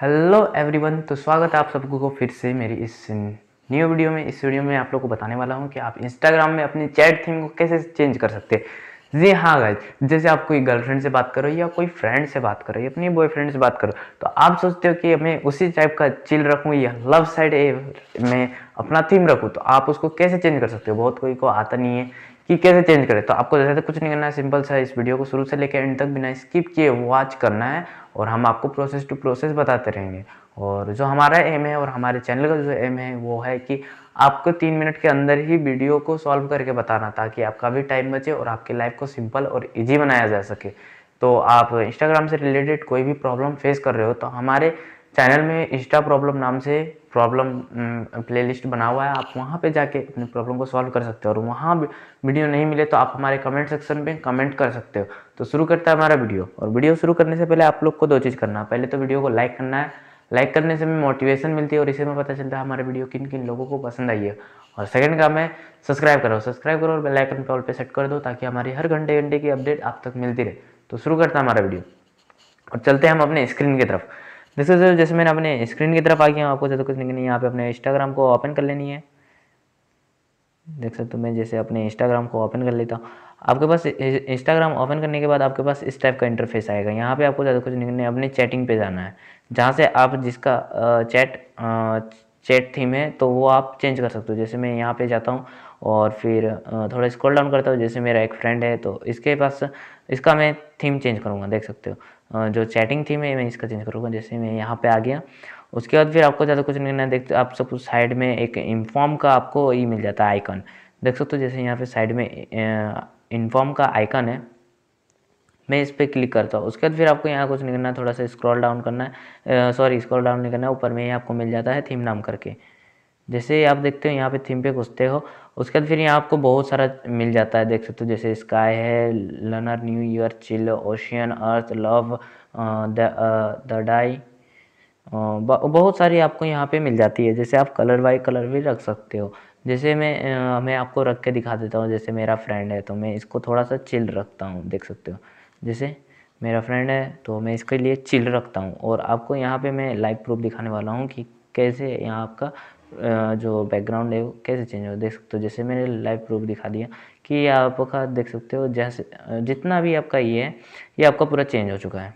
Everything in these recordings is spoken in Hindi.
हेलो एवरीवन तो स्वागत है आप सबको को फिर से मेरी इस न्यू वीडियो में। इस वीडियो में आप लोग को बताने वाला हूँ कि आप इंस्टाग्राम में अपनी चैट थीम को कैसे चेंज कर सकते हैं। जी हाँ गाइज़ जैसे आप कोई गर्लफ्रेंड से बात करो या कोई फ्रेंड से बात करो या अपनी बॉयफ्रेंड से बात करो तो आप सोचते हो कि मैं उसी टाइप का चिल रखूँ या लव साइड में अपना थीम रखूँ तो आप उसको कैसे चेंज कर सकते हो? बहुत कोई को आता नहीं है। कि कैसे चेंज करें? तो आपको जैसे कुछ नहीं करना है, सिंपल सा इस वीडियो को शुरू से लेकर एंड तक बिना स्किप किए वॉच करना है और हम आपको प्रोसेस टू प्रोसेस बताते रहेंगे। और जो हमारा एम है और हमारे चैनल का जो एम है, वो है कि आपको तीन मिनट के अंदर ही वीडियो को सॉल्व करके बताना ताकि आपका भी टाइम बचे और आपकी लाइफ को सिंपल और ईजी बनाया जा सके। तो आप इंस्टाग्राम से रिलेटेड कोई भी प्रॉब्लम फेस कर रहे हो तो हमारे चैनल में इंस्टा प्रॉब्लम नाम से प्रॉब्लम प्लेलिस्ट बना हुआ है। आप वहाँ पे जाके अपनी प्रॉब्लम को सॉल्व कर सकते हो। और वहाँ वीडियो नहीं मिले तो आप हमारे कमेंट सेक्शन में कमेंट कर सकते हो। तो शुरू करता है हमारा वीडियो और वीडियो शुरू करने से पहले आप लोग को दो चीज़ करना है। पहले तो वीडियो को लाइक करना है। लाइक करने से हमें मोटिवेशन मिलती है और इसे में पता चलता है हमारे वीडियो किन किन लोगों को पसंद आई है। और सेकंड काम है सब्सक्राइब करो। सब्सक्राइब करो और बेल आइकन पे ऑल सेट कर दो ताकि हमारी हर घंटे घंटे की अपडेट आप तक मिलती रहे। तो शुरू करता है हमारा वीडियो और चलते हैं हम अपने स्क्रीन की तरफ़। देखो सर जैसे मैंने अपने स्क्रीन की तरफ़ आ गया आपको ज़्यादा कुछ नहीं है यहाँ पे अपने इंस्टाग्राम को ओपन कर लेनी है। देख सकते हो मैं जैसे अपने इंस्टाग्राम को ओपन कर लेता हूँ। आपके पास इंस्टाग्राम ओपन करने के बाद आपके पास इस टाइप का इंटरफेस आएगा। यहाँ पे आपको ज़्यादा कुछ नहीं करना है अपने चैटिंग पे जाना है। जहाँ से आप जिसका चैट चैट थीम है तो वो आप चेंज कर सकते हो। जैसे मैं यहाँ पे जाता हूँ और फिर थोड़ा स्क्रॉल डाउन करता हूँ, जैसे मेरा एक फ्रेंड है तो इसके पास, इसका मैं थीम चेंज करूँगा, देख सकते हो। जो चैटिंग थीम है, मैं इसका चेंज करूँगा, जैसे मैं यहाँ पे आ गया। उसके बाद फिर आपको ज़्यादा कुछ नहीं करना देखते, आप सब साइड में एक इन्फॉर्म का आपको ये मिल जाता है आइकन देख सकते हो, जैसे यहाँ पे साइड में इन्फॉर्म का आइकन है। मैं इस पर क्लिक करता हूँ। उसके बाद फिर आपको यहाँ कुछ नहीं करना थोड़ा सा स्क्रॉल डाउन करना है। सॉरी स्क्रॉल डाउन नहीं करना है, ऊपर में ही आपको मिल जाता है थीम नाम करके। जैसे आप देखते हो, यहाँ पे थीम पे घुसते हो, उसके बाद फिर यहाँ आपको बहुत सारा मिल जाता है, देख सकते हो, जैसे स्काई है lunar new year chill ocean earth love the dye बहुत सारी आपको यहाँ पे मिल जाती है, जैसे आप कलर बाई कलर भी रख सकते हो। जैसे मैं मैं आपको रख के दिखा देता हूँ, जैसे मेरा फ्रेंड है तो मैं इसको थोड़ा सा चिल रखता हूँ, देख सकते हो। जैसे मेरा फ्रेंड है तो मैं इसके लिए चिल रखता हूँ, और आपको यहाँ पे मैं लाइव प्रूफ दिखाने वाला हूँ कि कैसे यहाँ आपका जो बैकग्राउंड है वो कैसे चेंज हो देख सकते हो। जैसे मैंने लाइव प्रूफ दिखा दिया कि आपका देख सकते हो, जैसे जितना भी आपका ये है ये आपका पूरा चेंज हो चुका है,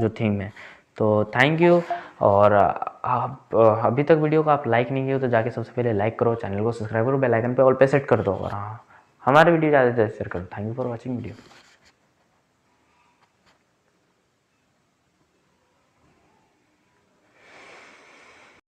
जो थीम है तो थैंक यू और आप अभी तक वीडियो को आप लाइक नहीं किए तो जाके सबसे पहले लाइक करो चैनल को सब्सक्राइब करो बेल आइकन पे ऑल पे सेट कर दो। और हाँ हमारे वीडियो ज़्यादा से ज़्यादा शेयर करो। Thank you for watching video